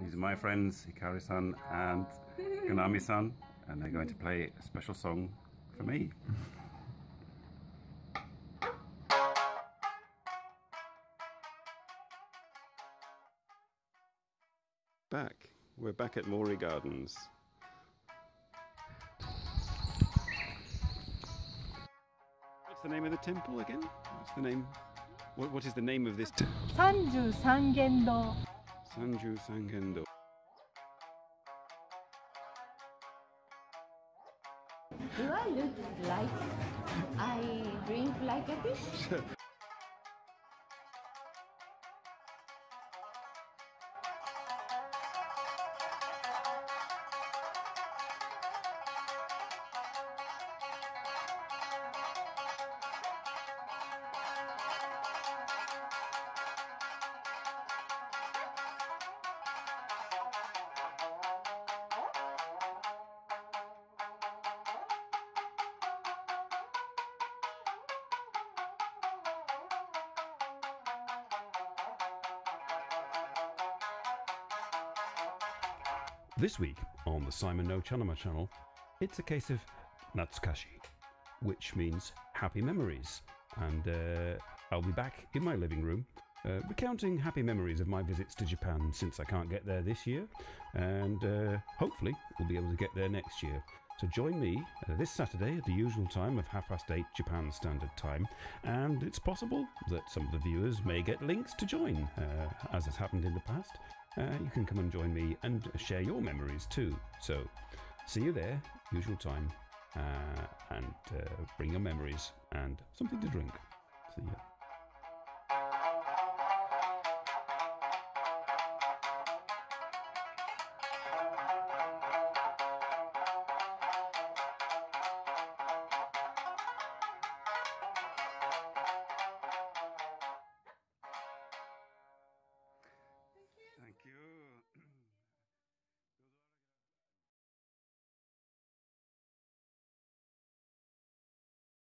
These are my friends, Hikari-san and Ganami-san, and they're going to play a special song for me. Back. We're back at Mori Gardens. What's the name of the temple again? What's the name? What, what is the name of this? temple? T- 33元堂 Sanju Sangendo. Do I look like I drink like a fish? This week on the Simon No Chanoma channel, it's a case of Natsukashi, which means happy memories. And uh, I'll be back in my living room uh, recounting happy memories of my visits to Japan since I can't get there this year, and uh, hopefully we'll be able to get there next year. So join me uh, this Saturday at the usual time of half past eight Japan Standard Time, and it's possible that some of the viewers may get links to join, uh, as has happened in the past. Uh, you can come and join me and share your memories too. So see you there, usual time, uh, and uh, bring your memories and something to drink. See ya. you.